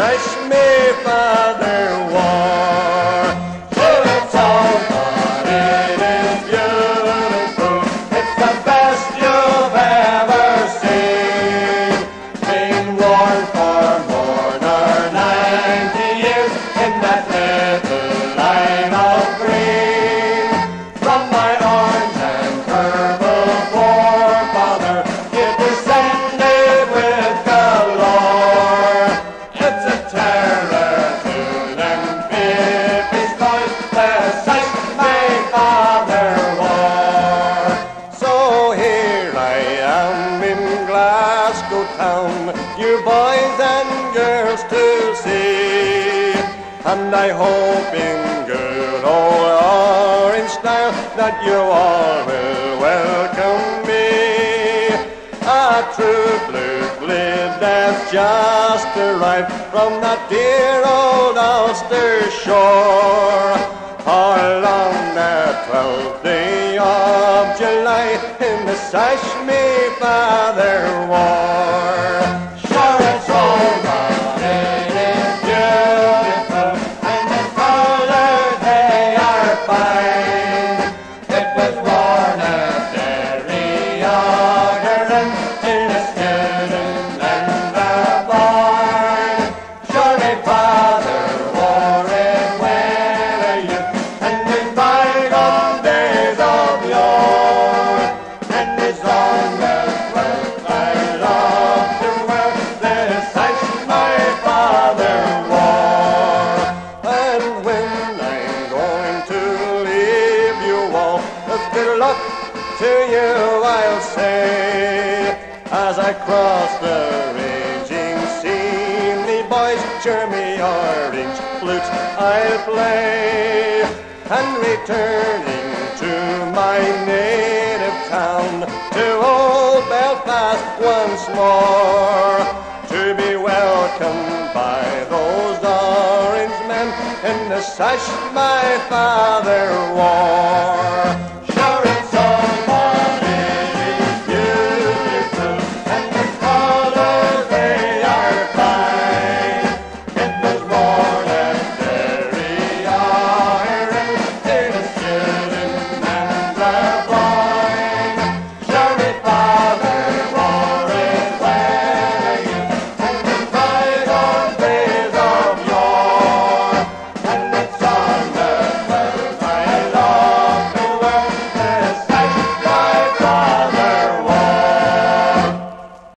in Glasgow town, you boys and girls to see. And I hope in good old orange style that you all will welcome me. A true blue blade that's just arrived from that dear old Ulster shore. Along the twelfth day of July in the Sash me father wore. To you I'll say, as I cross the raging sea, me boys, cheer me orange flutes I'll play, and returning to my native town, to old Belfast once more, to be welcomed by those orange men in the sash my father wore.